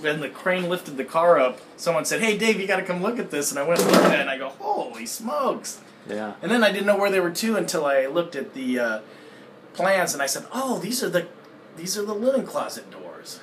when the crane lifted the car up, someone said, "Hey, Dave, you got to come look at this." And I went and looked at it, and I go, "Holy smokes!" Yeah. And then I didn't know where they were to until I looked at the uh, plans, and I said, "Oh, these are the these are the linen closet doors."